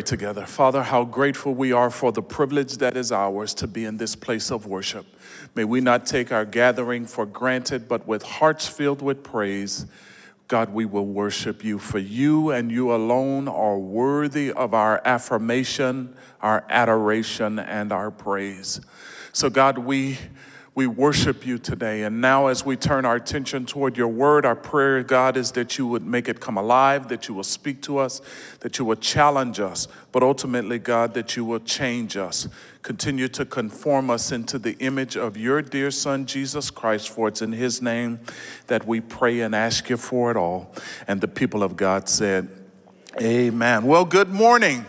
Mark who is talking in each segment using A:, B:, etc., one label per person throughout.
A: Pray together. Father, how grateful we are for the privilege that is ours to be in this place of worship. May we not take our gathering for granted, but with hearts filled with praise, God, we will worship you. For you and you alone are worthy of our affirmation, our adoration, and our praise. So, God, we we worship you today. And now, as we turn our attention toward your word, our prayer, God, is that you would make it come alive, that you will speak to us, that you will challenge us, but ultimately, God, that you will change us. Continue to conform us into the image of your dear Son, Jesus Christ, for it's in his name that we pray and ask you for it all. And the people of God said, Amen. Well, good morning.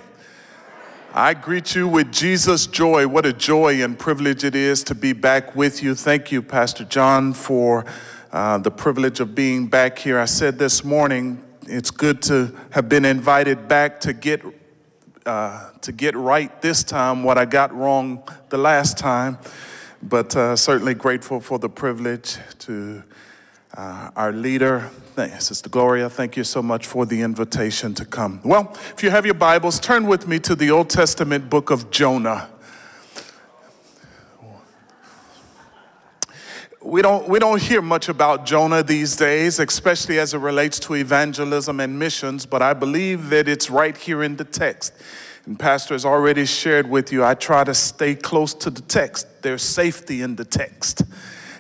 A: I greet you with Jesus' joy. What a joy and privilege it is to be back with you. Thank you, Pastor John, for uh, the privilege of being back here. I said this morning, it's good to have been invited back to get uh, to get right this time what I got wrong the last time. But uh, certainly grateful for the privilege to uh, our leader, Sister Gloria, thank you so much for the invitation to come. Well, if you have your Bibles, turn with me to the Old Testament book of Jonah. We don't, we don't hear much about Jonah these days, especially as it relates to evangelism and missions, but I believe that it's right here in the text. And Pastor has already shared with you, I try to stay close to the text. There's safety in the text.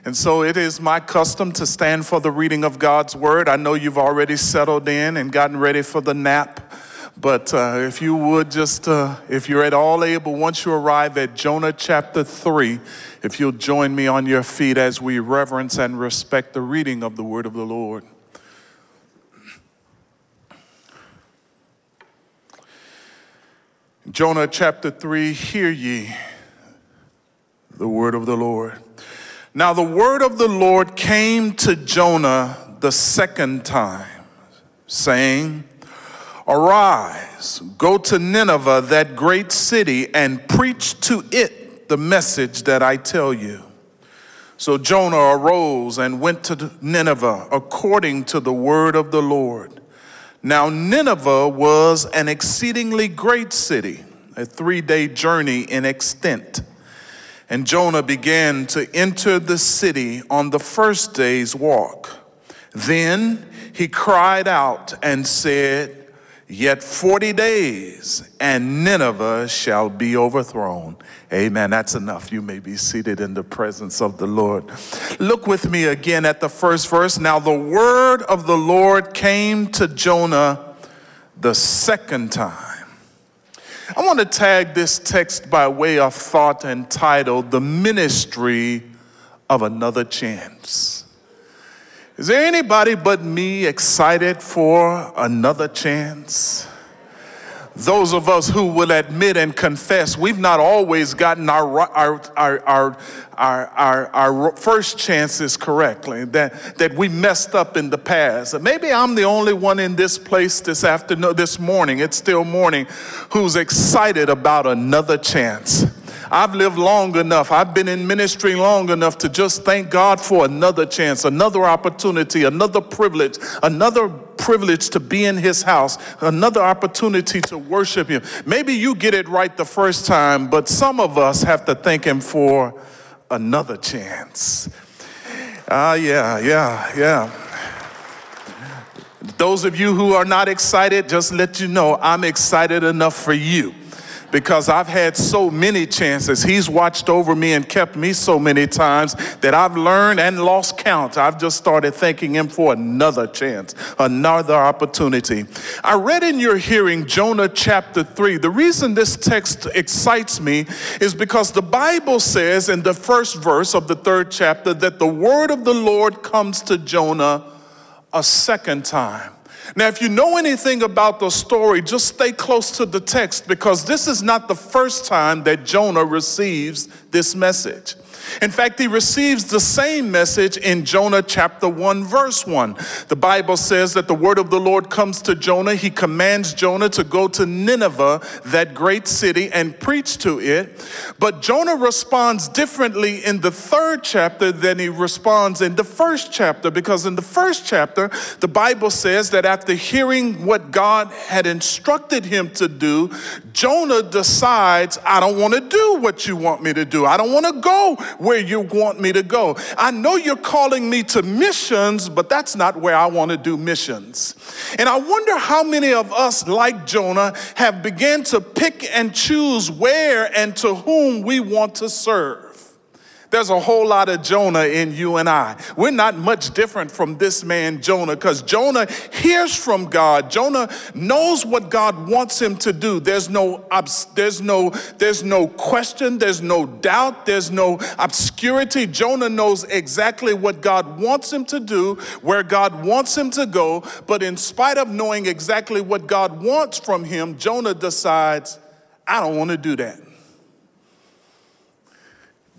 A: And so it is my custom to stand for the reading of God's word. I know you've already settled in and gotten ready for the nap. But uh, if you would just, uh, if you're at all able, once you arrive at Jonah chapter 3, if you'll join me on your feet as we reverence and respect the reading of the word of the Lord. Jonah chapter 3, hear ye the word of the Lord. Now the word of the Lord came to Jonah the second time, saying, Arise, go to Nineveh, that great city, and preach to it the message that I tell you. So Jonah arose and went to Nineveh according to the word of the Lord. Now Nineveh was an exceedingly great city, a three day journey in extent. And Jonah began to enter the city on the first day's walk. Then he cried out and said, Yet 40 days, and Nineveh shall be overthrown. Amen. That's enough. You may be seated in the presence of the Lord. Look with me again at the first verse. Now, the word of the Lord came to Jonah the second time I want to tag this text by way of thought entitled The Ministry of Another Chance. Is there anybody but me excited for another chance? Those of us who will admit and confess we've not always gotten our, our, our, our, our, first chances correctly, that, that we messed up in the past. Maybe I'm the only one in this place this afternoon, this morning, it's still morning, who's excited about another chance. I've lived long enough, I've been in ministry long enough to just thank God for another chance, another opportunity, another privilege, another privilege to be in his house, another opportunity to worship him. Maybe you get it right the first time, but some of us have to thank him for another chance. Ah, uh, yeah, yeah, yeah. Those of you who are not excited, just let you know I'm excited enough for you because I've had so many chances. He's watched over me and kept me so many times that I've learned and lost count. I've just started thanking Him for another chance, another opportunity. I read in your hearing Jonah chapter 3. The reason this text excites me is because the Bible says in the first verse of the third chapter that the word of the Lord comes to Jonah a second time. Now, if you know anything about the story, just stay close to the text because this is not the first time that Jonah receives this message. In fact, he receives the same message in Jonah chapter 1, verse 1. The Bible says that the word of the Lord comes to Jonah. He commands Jonah to go to Nineveh, that great city, and preach to it. But Jonah responds differently in the third chapter than he responds in the first chapter, because in the first chapter, the Bible says that after hearing what God had instructed him to do, Jonah decides, I don't want to do what you want me to do. I don't want to go where you want me to go. I know you're calling me to missions, but that's not where I want to do missions. And I wonder how many of us, like Jonah, have begun to pick and choose where and to whom we want to serve. There's a whole lot of Jonah in you and I. We're not much different from this man, Jonah, because Jonah hears from God. Jonah knows what God wants him to do. There's no, there's no, there's no question, there's no doubt, there's no obscurity. Jonah knows exactly what God wants him to do, where God wants him to go. But in spite of knowing exactly what God wants from him, Jonah decides, I don't want to do that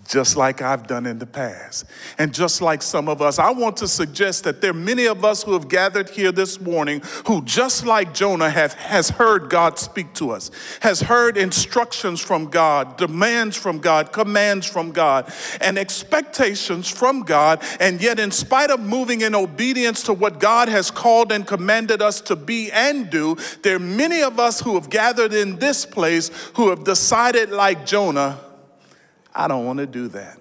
A: just like I've done in the past. And just like some of us, I want to suggest that there are many of us who have gathered here this morning who, just like Jonah, have, has heard God speak to us, has heard instructions from God, demands from God, commands from God, and expectations from God. And yet, in spite of moving in obedience to what God has called and commanded us to be and do, there are many of us who have gathered in this place who have decided, like Jonah, I don't want to do that.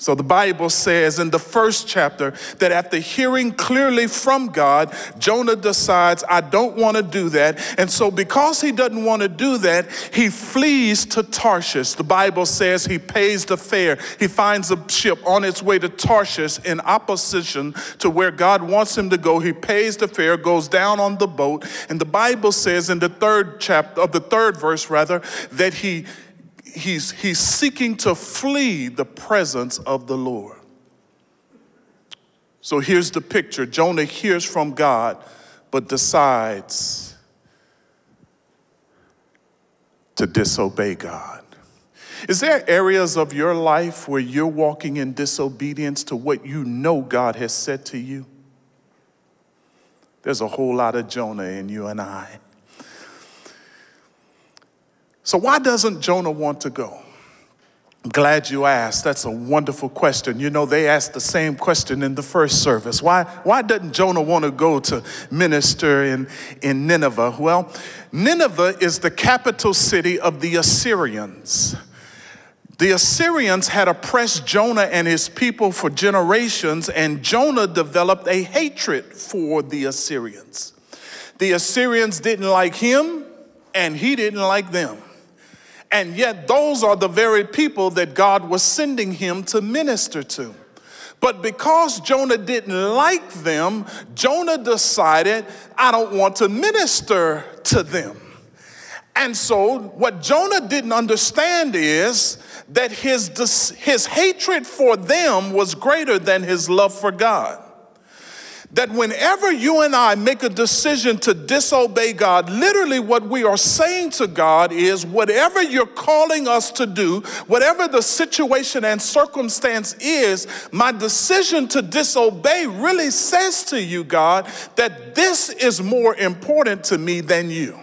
A: So the Bible says in the first chapter that after hearing clearly from God, Jonah decides, I don't want to do that. And so, because he doesn't want to do that, he flees to Tarshish. The Bible says he pays the fare. He finds a ship on its way to Tarshish in opposition to where God wants him to go. He pays the fare, goes down on the boat. And the Bible says in the third chapter, of the third verse rather, that he he's, he's seeking to flee the presence of the Lord. So here's the picture Jonah hears from God, but decides to disobey God. Is there areas of your life where you're walking in disobedience to what you know God has said to you? There's a whole lot of Jonah in you and I. So, why doesn't Jonah want to go? I'm glad you asked. That's a wonderful question. You know, they asked the same question in the first service. Why, why doesn't Jonah want to go to minister in, in Nineveh? Well, Nineveh is the capital city of the Assyrians. The Assyrians had oppressed Jonah and his people for generations, and Jonah developed a hatred for the Assyrians. The Assyrians didn't like him, and he didn't like them. And yet, those are the very people that God was sending him to minister to. But because Jonah didn't like them, Jonah decided, I don't want to minister to them. And so, what Jonah didn't understand is that his, his hatred for them was greater than his love for God that whenever you and I make a decision to disobey God, literally what we are saying to God is whatever you're calling us to do, whatever the situation and circumstance is, my decision to disobey really says to you, God, that this is more important to me than you.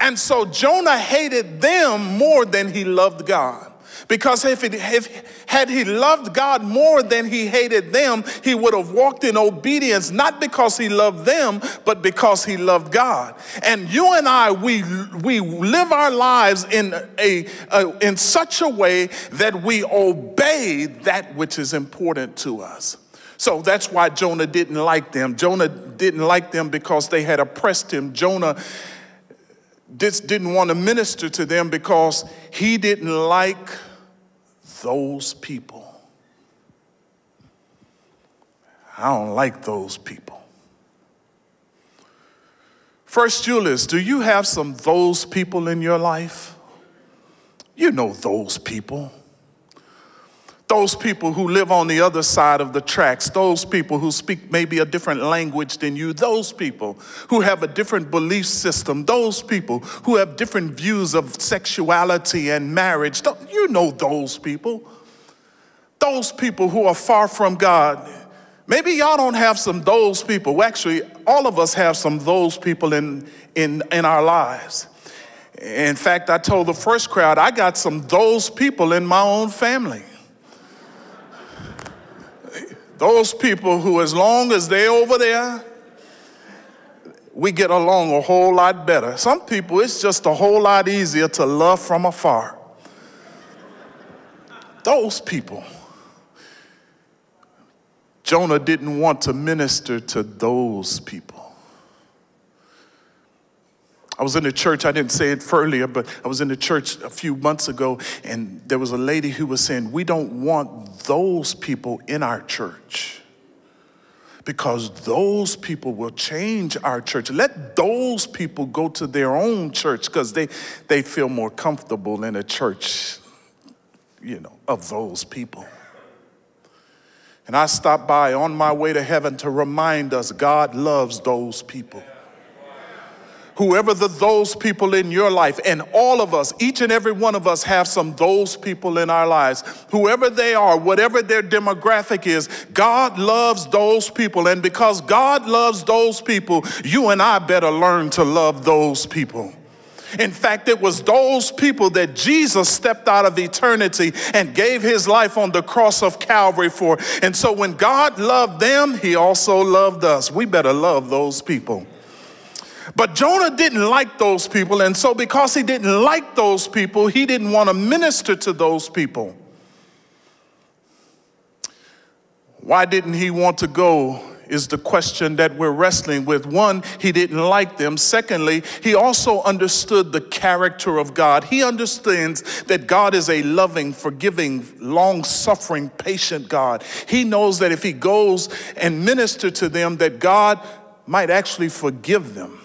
A: And so Jonah hated them more than he loved God. Because if, it, if had he loved God more than he hated them, he would have walked in obedience, not because he loved them, but because he loved God. And you and I, we, we live our lives in, a, a in such a way that we obey that which is important to us. So that's why Jonah didn't like them. Jonah didn't like them because they had oppressed him. Jonah didn't want to minister to them because he didn't like those people. I don't like those people. First, Julius, do you have some those people in your life? You know those people. Those people who live on the other side of the tracks, those people who speak maybe a different language than you, those people who have a different belief system, those people who have different views of sexuality and marriage. You know those people. Those people who are far from God. Maybe y'all don't have some those people. Well, actually, all of us have some those people in, in, in our lives. In fact, I told the first crowd, I got some those people in my own family. Those people who, as long as they're over there, we get along a whole lot better. Some people, it's just a whole lot easier to love from afar. Those people. Jonah didn't want to minister to those people. I was in the church, I didn't say it earlier, but I was in the church a few months ago, and there was a lady who was saying, We don't want those people in our church because those people will change our church. Let those people go to their own church because they, they feel more comfortable in a church, you know, of those people. And I stopped by on my way to heaven to remind us God loves those people whoever the those people in your life, and all of us, each and every one of us have some those people in our lives. Whoever they are, whatever their demographic is, God loves those people. And because God loves those people, you and I better learn to love those people. In fact, it was those people that Jesus stepped out of eternity and gave his life on the cross of Calvary for. And so when God loved them, he also loved us. We better love those people. But Jonah didn't like those people, and so because he didn't like those people, he didn't want to minister to those people. Why didn't he want to go? Is the question that we're wrestling with. One, he didn't like them. Secondly, he also understood the character of God. He understands that God is a loving, forgiving, long suffering, patient God. He knows that if he goes and minister to them, that God might actually forgive them.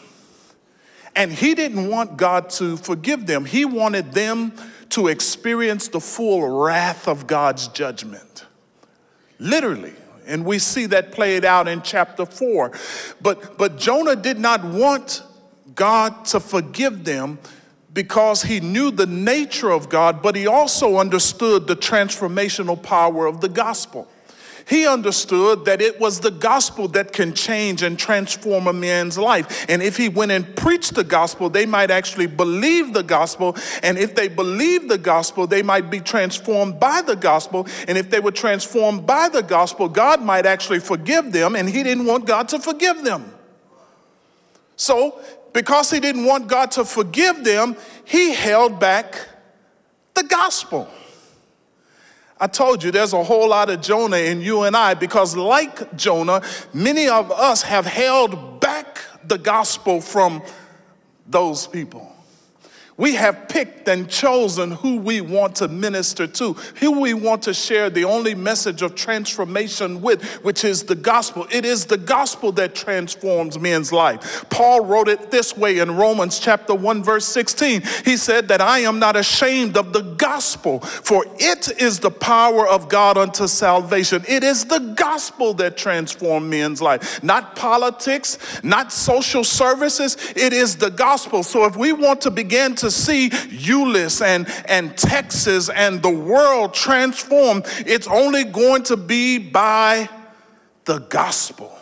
A: And he didn't want God to forgive them, he wanted them to experience the full wrath of God's judgment. Literally. And we see that played out in chapter 4. But, but Jonah did not want God to forgive them because he knew the nature of God, but he also understood the transformational power of the gospel. He understood that it was the gospel that can change and transform a man's life. And if he went and preached the gospel, they might actually believe the gospel. And if they believed the gospel, they might be transformed by the gospel. And if they were transformed by the gospel, God might actually forgive them. And he didn't want God to forgive them. So, because he didn't want God to forgive them, he held back the gospel. I told you there's a whole lot of Jonah in you and I because, like Jonah, many of us have held back the gospel from those people. We have picked and chosen who we want to minister to, who we want to share the only message of transformation with, which is the gospel. It is the gospel that transforms men's life. Paul wrote it this way in Romans chapter 1 verse 16. He said that I am not ashamed of the gospel, for it is the power of God unto salvation. It is the gospel that transforms men's life, not politics, not social services. It is the gospel. So if we want to begin to to see Euless and, and Texas and the world transformed, it's only going to be by the gospel.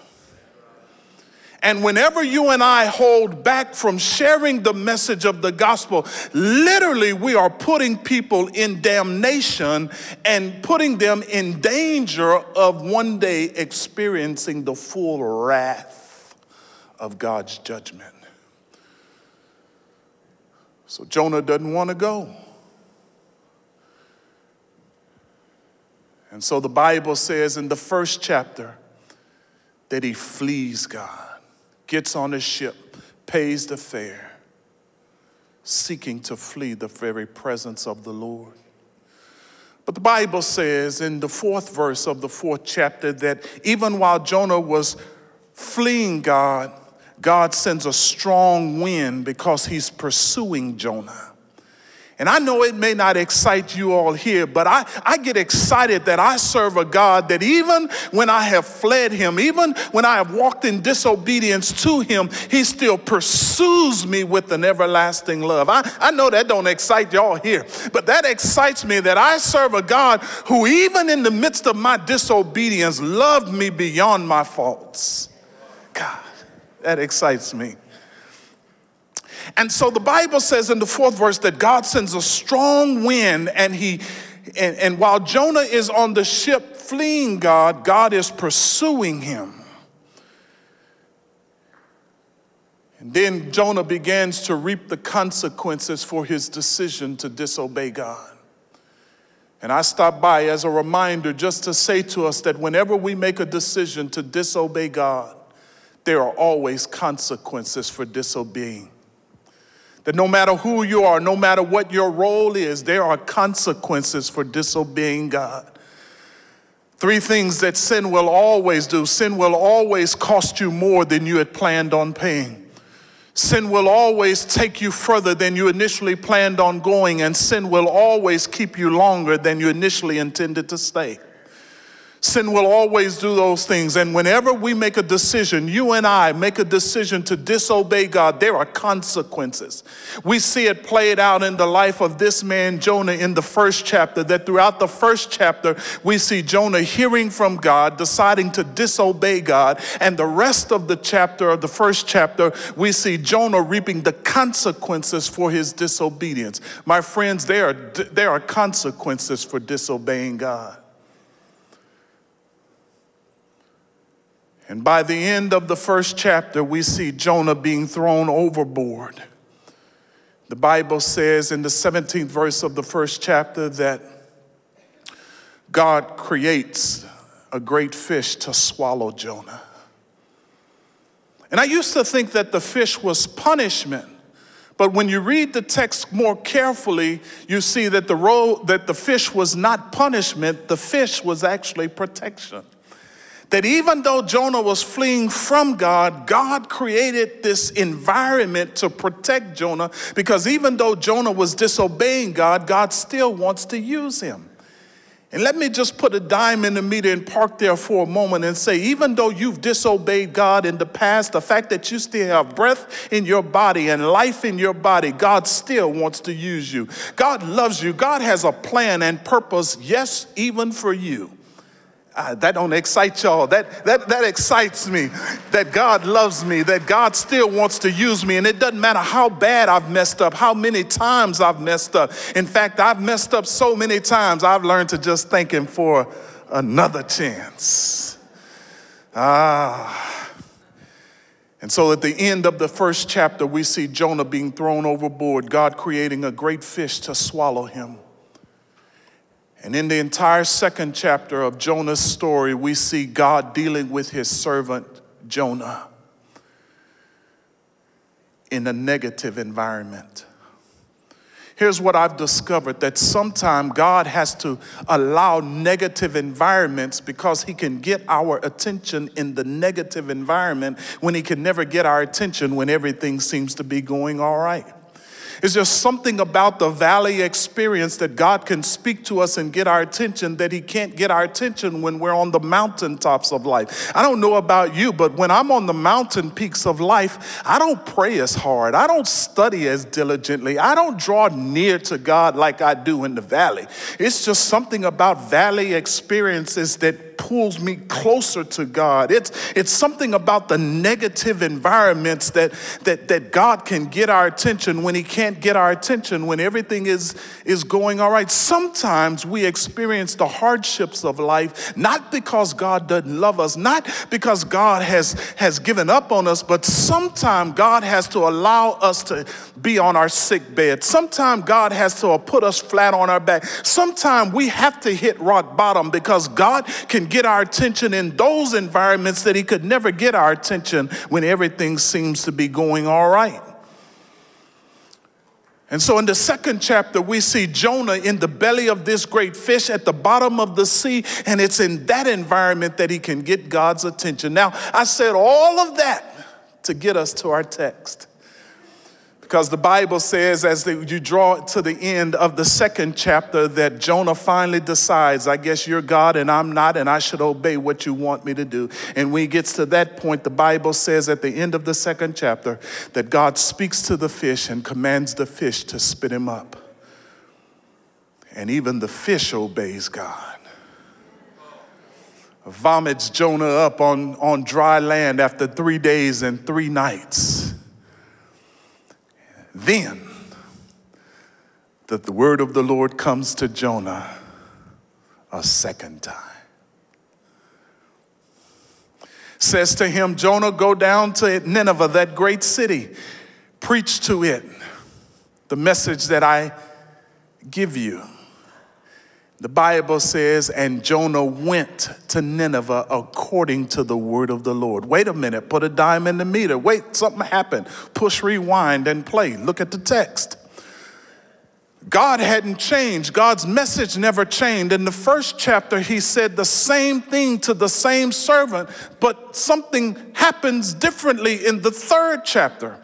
A: And whenever you and I hold back from sharing the message of the gospel, literally we are putting people in damnation and putting them in danger of one day experiencing the full wrath of God's judgment. So Jonah doesn't want to go. And so the Bible says in the first chapter that he flees God, gets on a ship, pays the fare, seeking to flee the very presence of the Lord. But the Bible says in the fourth verse of the fourth chapter that even while Jonah was fleeing God, God sends a strong wind because he's pursuing Jonah. And I know it may not excite you all here, but I, I get excited that I serve a God that even when I have fled him, even when I have walked in disobedience to him, he still pursues me with an everlasting love. I, I know that don't excite y'all here, but that excites me that I serve a God who even in the midst of my disobedience loved me beyond my faults. God, that excites me. And so the Bible says in the fourth verse that God sends a strong wind, and he and, and while Jonah is on the ship fleeing God, God is pursuing him. And then Jonah begins to reap the consequences for his decision to disobey God. And I stop by as a reminder just to say to us that whenever we make a decision to disobey God, there are always consequences for disobeying. That no matter who you are, no matter what your role is, there are consequences for disobeying God. Three things that sin will always do sin will always cost you more than you had planned on paying. Sin will always take you further than you initially planned on going, and sin will always keep you longer than you initially intended to stay. Sin will always do those things. And whenever we make a decision, you and I make a decision to disobey God, there are consequences. We see it played out in the life of this man, Jonah, in the first chapter, that throughout the first chapter, we see Jonah hearing from God, deciding to disobey God. And the rest of the chapter, of the first chapter, we see Jonah reaping the consequences for his disobedience. My friends, there are, there are consequences for disobeying God. And by the end of the first chapter, we see Jonah being thrown overboard. The Bible says in the 17th verse of the first chapter that God creates a great fish to swallow Jonah. And I used to think that the fish was punishment. But when you read the text more carefully, you see that the, ro- that the fish was not punishment, the fish was actually protection that even though Jonah was fleeing from God, God created this environment to protect Jonah because even though Jonah was disobeying God, God still wants to use him. And let me just put a dime in the meter and park there for a moment and say, even though you've disobeyed God in the past, the fact that you still have breath in your body and life in your body, God still wants to use you. God loves you. God has a plan and purpose, yes, even for you. Uh, that don't excite y'all. That, that, that excites me that God loves me, that God still wants to use me. And it doesn't matter how bad I've messed up, how many times I've messed up. In fact, I've messed up so many times, I've learned to just thank Him for another chance. Ah. And so at the end of the first chapter, we see Jonah being thrown overboard, God creating a great fish to swallow him. And in the entire second chapter of Jonah's story, we see God dealing with his servant Jonah in a negative environment. Here's what I've discovered that sometimes God has to allow negative environments because He can get our attention in the negative environment when He can never get our attention when everything seems to be going all right. Is there something about the valley experience that God can speak to us and get our attention that He can't get our attention when we're on the mountaintops of life? I don't know about you, but when I'm on the mountain peaks of life, I don't pray as hard. I don't study as diligently. I don't draw near to God like I do in the valley. It's just something about valley experiences that pulls me closer to God. It's, it's something about the negative environments that, that, that God can get our attention when He can't get our attention, when everything is, is going all right. Sometimes we experience the hardships of life, not because God doesn't love us, not because God has, has given up on us, but sometimes God has to allow us to be on our sick bed. Sometimes God has to put us flat on our back. Sometimes we have to hit rock bottom because God can get our attention in those environments that he could never get our attention when everything seems to be going all right. And so in the second chapter, we see Jonah in the belly of this great fish at the bottom of the sea, and it's in that environment that he can get God's attention. Now, I said all of that to get us to our text. Because the Bible says, as the, you draw to the end of the second chapter, that Jonah finally decides, I guess you're God and I'm not, and I should obey what you want me to do. And when he gets to that point, the Bible says at the end of the second chapter that God speaks to the fish and commands the fish to spit him up. And even the fish obeys God vomits Jonah up on, on dry land after three days and three nights. Then that the word of the Lord comes to Jonah a second time. Says to him, Jonah, go down to Nineveh, that great city, preach to it the message that I give you. The Bible says, and Jonah went to Nineveh according to the word of the Lord. Wait a minute, put a dime in the meter. Wait, something happened. Push rewind and play. Look at the text. God hadn't changed. God's message never changed. In the first chapter, he said the same thing to the same servant, but something happens differently in the third chapter.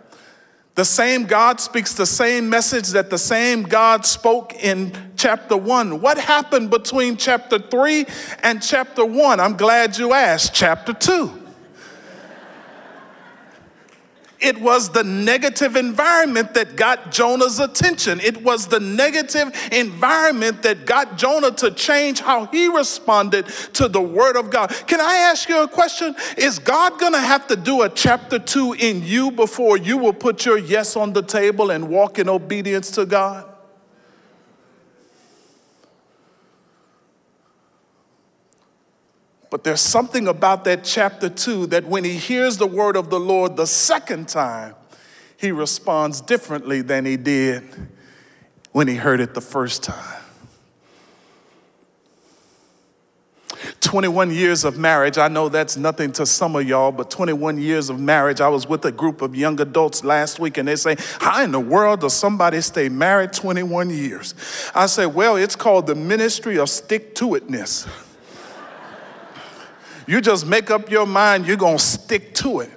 A: The same God speaks the same message that the same God spoke in chapter one. What happened between chapter three and chapter one? I'm glad you asked. Chapter two. It was the negative environment that got Jonah's attention. It was the negative environment that got Jonah to change how he responded to the word of God. Can I ask you a question? Is God going to have to do a chapter two in you before you will put your yes on the table and walk in obedience to God? But there's something about that chapter two that when he hears the word of the Lord the second time, he responds differently than he did when he heard it the first time. 21 years of marriage. I know that's nothing to some of y'all, but 21 years of marriage. I was with a group of young adults last week and they say, How in the world does somebody stay married 21 years? I say, Well, it's called the ministry of stick to itness. You just make up your mind, you're going to stick to it.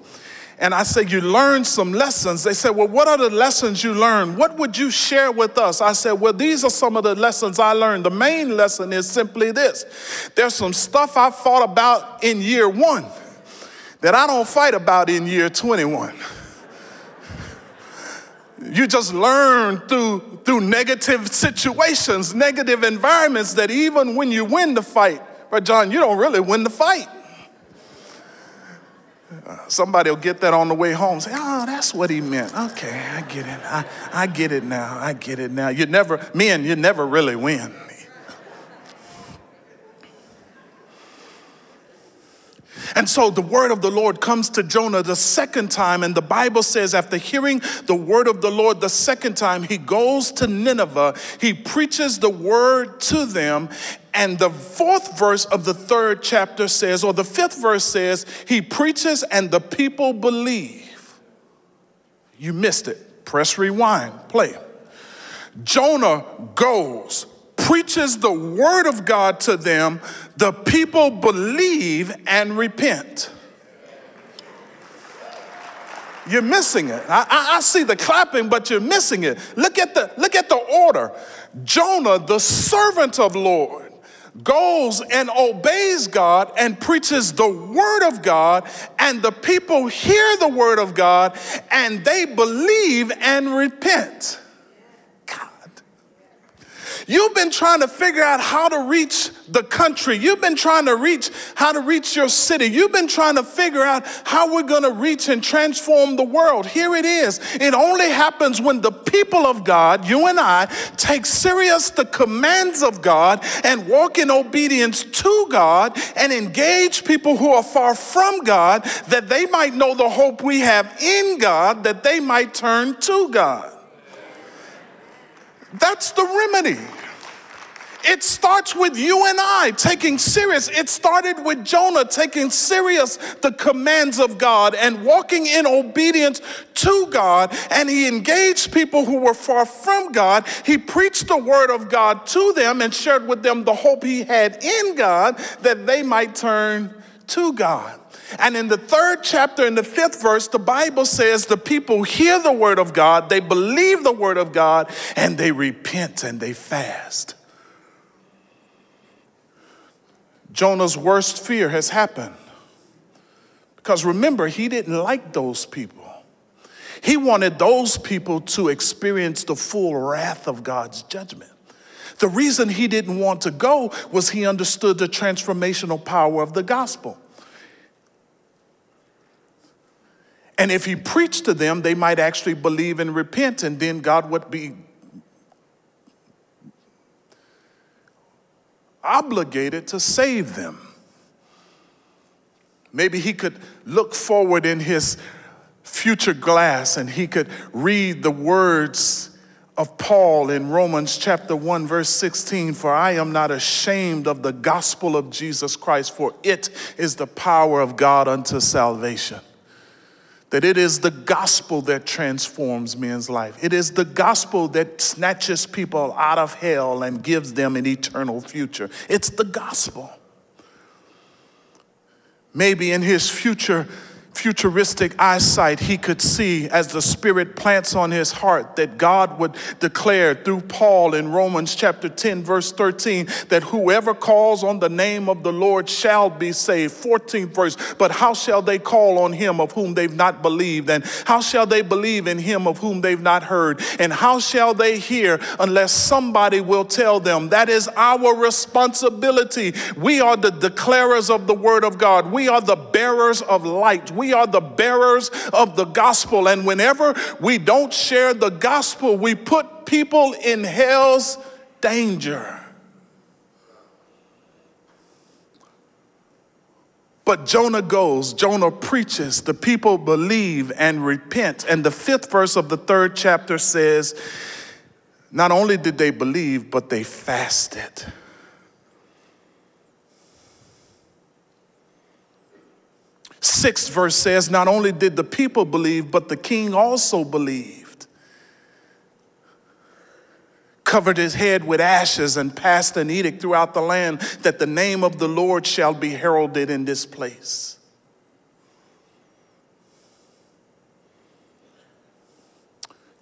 A: And I said, You learned some lessons. They said, Well, what are the lessons you learned? What would you share with us? I said, Well, these are some of the lessons I learned. The main lesson is simply this there's some stuff I fought about in year one that I don't fight about in year 21. You just learn through, through negative situations, negative environments, that even when you win the fight, but John, you don't really win the fight. Somebody will get that on the way home. Say, oh, that's what he meant. Okay, I get it. I, I get it now. I get it now. You never, men, you never really win. And so the word of the Lord comes to Jonah the second time, and the Bible says, after hearing the word of the Lord the second time, he goes to Nineveh, he preaches the word to them, and the fourth verse of the third chapter says, or the fifth verse says, he preaches and the people believe. You missed it. Press rewind, play. Jonah goes, preaches the word of God to them, the people believe and repent. You're missing it. I, I, I, see the clapping, but you're missing it. Look at the look at the order. Jonah, the servant of Lord, goes and obeys God and preaches the word of God, and the people hear the word of God and they believe and repent. You've been trying to figure out how to reach the country. You've been trying to reach how to reach your city. You've been trying to figure out how we're going to reach and transform the world. Here it is. It only happens when the people of God, you and I, take serious the commands of God and walk in obedience to God and engage people who are far from God that they might know the hope we have in God, that they might turn to God. That's the remedy. It starts with you and I taking serious. It started with Jonah taking serious the commands of God and walking in obedience to God. And he engaged people who were far from God. He preached the word of God to them and shared with them the hope he had in God that they might turn to God. And in the third chapter, in the fifth verse, the Bible says the people hear the word of God, they believe the word of God, and they repent and they fast. Jonah's worst fear has happened. Because remember, he didn't like those people. He wanted those people to experience the full wrath of God's judgment. The reason he didn't want to go was he understood the transformational power of the gospel. And if he preached to them, they might actually believe and repent, and then God would be obligated to save them. Maybe he could look forward in his future glass and he could read the words of Paul in Romans chapter 1, verse 16 For I am not ashamed of the gospel of Jesus Christ, for it is the power of God unto salvation that it is the gospel that transforms men's life. It is the gospel that snatches people out of hell and gives them an eternal future. It's the gospel. Maybe in his future futuristic eyesight, he could see as the Spirit plants on his heart that God would declare through Paul in Romans chapter 10, verse 13, that whoever calls on the name of the Lord shall be saved. 14th verse, but how shall they call on him of whom they've not believed? And how shall they believe in him of whom they've not heard? And how shall they hear unless somebody will tell them? That is our responsibility. We are the declarers of the word of God, we are the bearers of light. We are the bearers of the gospel. And whenever we don't share the gospel, we put people in hell's danger. But Jonah goes, Jonah preaches, the people believe and repent. And the fifth verse of the third chapter says, not only did they believe, but they fasted. Sixth verse says, Not only did the people believe, but the king also believed. Covered his head with ashes and passed an edict throughout the land that the name of the Lord shall be heralded in this place.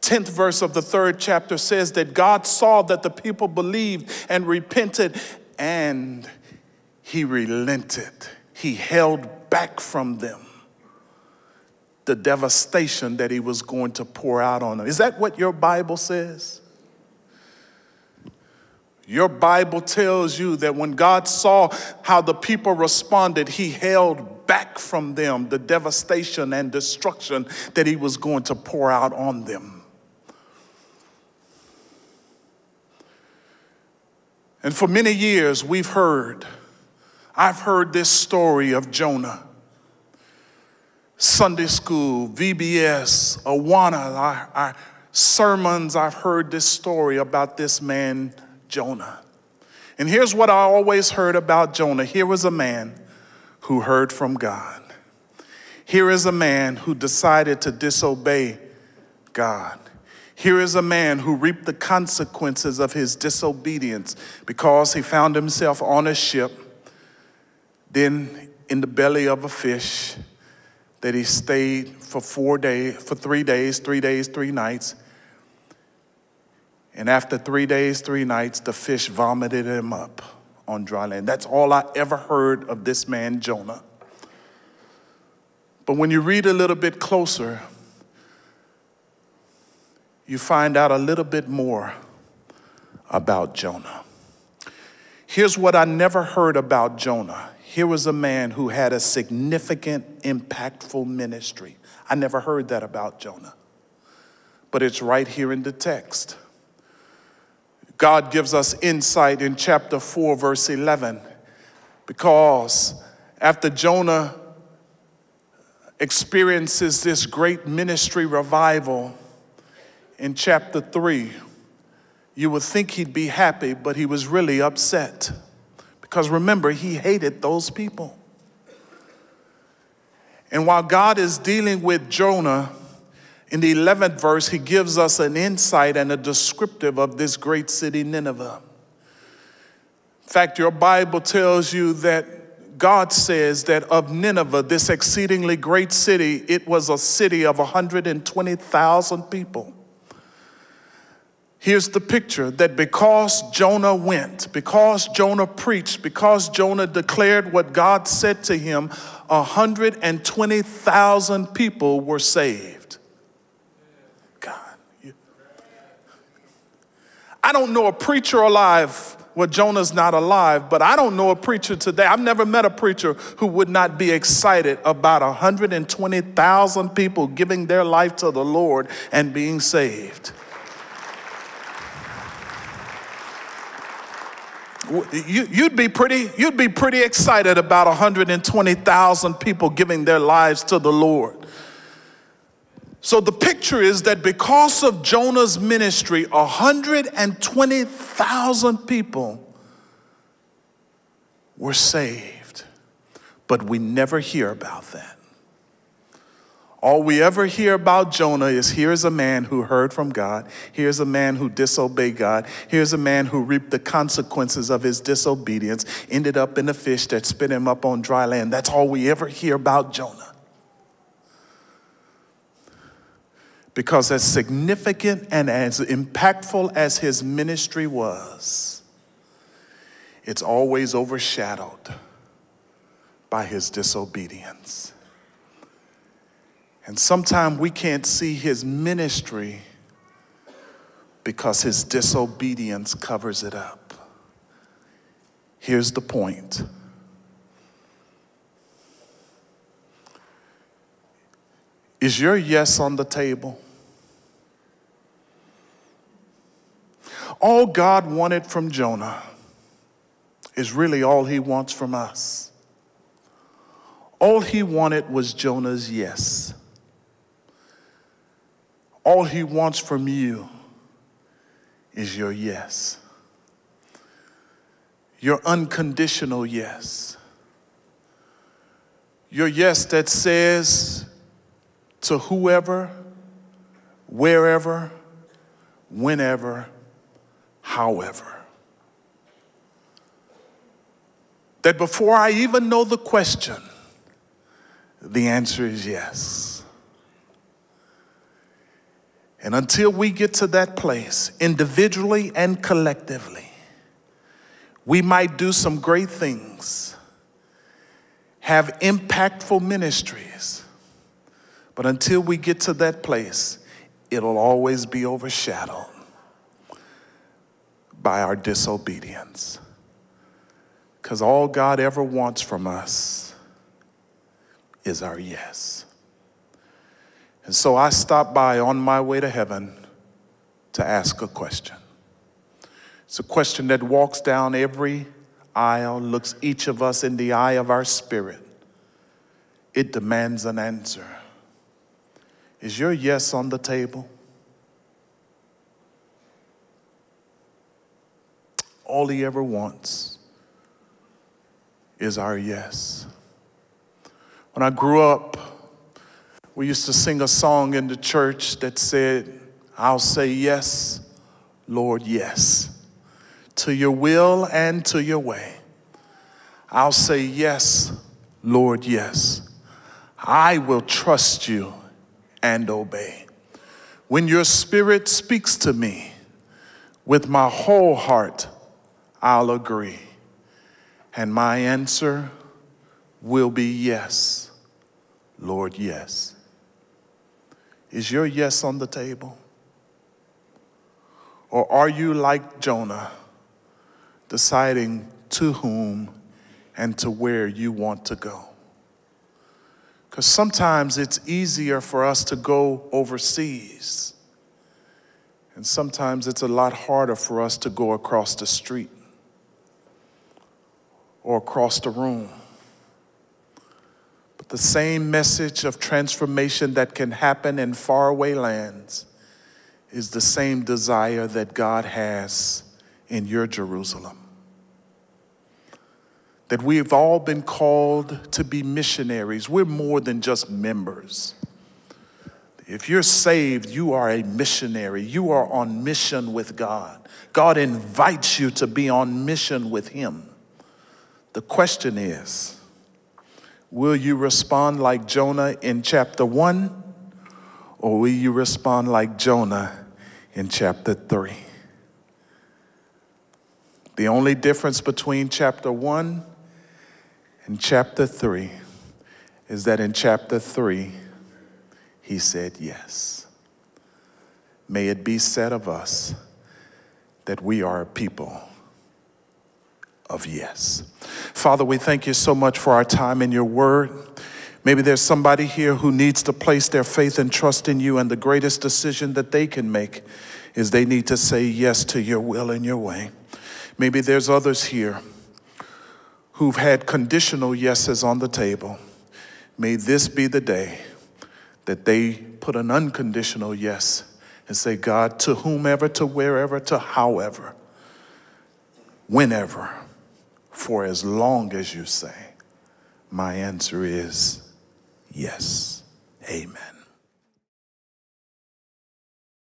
A: Tenth verse of the third chapter says that God saw that the people believed and repented, and he relented. He held back from them the devastation that he was going to pour out on them. Is that what your Bible says? Your Bible tells you that when God saw how the people responded, he held back from them the devastation and destruction that he was going to pour out on them. And for many years, we've heard I've heard this story of Jonah. Sunday school, VBS, Awana, our, our sermons, I've heard this story about this man, Jonah. And here's what I always heard about Jonah here was a man who heard from God. Here is a man who decided to disobey God. Here is a man who reaped the consequences of his disobedience because he found himself on a ship then in the belly of a fish that he stayed for four days, for three days, three days, three nights. And after three days, three nights, the fish vomited him up on dry land. That's all I ever heard of this man, Jonah. But when you read a little bit closer, you find out a little bit more about Jonah. Here's what I never heard about Jonah here was a man who had a significant, impactful ministry. I never heard that about Jonah, but it's right here in the text. God gives us insight in chapter 4, verse 11, because after Jonah experiences this great ministry revival in chapter 3, you would think he'd be happy, but he was really upset. Because remember, he hated those people. And while God is dealing with Jonah, in the 11th verse, he gives us an insight and a descriptive of this great city, Nineveh. In fact, your Bible tells you that God says that of Nineveh, this exceedingly great city, it was a city of 120,000 people. Here's the picture that because Jonah went, because Jonah preached, because Jonah declared what God said to him, 120,000 people were saved. God. I don't know a preacher alive well, Jonah's not alive, but I don't know a preacher today. I've never met a preacher who would not be excited about 120,000 people giving their life to the Lord and being saved. You'd be pretty, you'd be pretty excited about 120,000 people giving their lives to the Lord. So the picture is that because of Jonah's ministry, 120,000 people were saved. But we never hear about that. All we ever hear about Jonah is here's a man who heard from God, here's a man who disobeyed God, here's a man who reaped the consequences of his disobedience, ended up in a fish that spit him up on dry land. That's all we ever hear about Jonah. Because as significant and as impactful as his ministry was, it's always overshadowed by his disobedience. And sometimes we can't see his ministry because his disobedience covers it up. Here's the point Is your yes on the table? All God wanted from Jonah is really all he wants from us. All he wanted was Jonah's yes. All he wants from you is your yes. Your unconditional yes. Your yes that says to whoever, wherever, whenever, however. That before I even know the question, the answer is yes. And until we get to that place, individually and collectively, we might do some great things, have impactful ministries, but until we get to that place, it'll always be overshadowed by our disobedience. Because all God ever wants from us is our yes. And so I stopped by on my way to heaven to ask a question. It's a question that walks down every aisle, looks each of us in the eye of our spirit. It demands an answer. Is your yes on the table? All he ever wants is our yes. When I grew up, we used to sing a song in the church that said, I'll say yes, Lord, yes, to your will and to your way. I'll say yes, Lord, yes. I will trust you and obey. When your spirit speaks to me, with my whole heart, I'll agree. And my answer will be yes, Lord, yes. Is your yes on the table? Or are you like Jonah, deciding to whom and to where you want to go? Because sometimes it's easier for us to go overseas, and sometimes it's a lot harder for us to go across the street or across the room the same message of transformation that can happen in faraway lands is the same desire that God has in your Jerusalem. That we've all been called to be missionaries. We're more than just members. If you're saved, you are a missionary. You are on mission with God. God invites you to be on mission with Him. The question is, Will you respond like Jonah in chapter 1? Or will you respond like Jonah in chapter 3? The only difference between chapter 1 and chapter 3 is that in chapter 3, he said yes. May it be said of us that we are a people of yes. Father, we thank you so much for our time in your word. Maybe there's somebody here who needs to place their faith and trust in you, and the greatest decision that they can make is they need to say yes to your will and your way. Maybe there's others here who've had conditional yeses on the table. May this be the day that they put an unconditional yes and say, God, to whomever, to wherever, to however, whenever, for as long as you say, my answer is yes. Amen.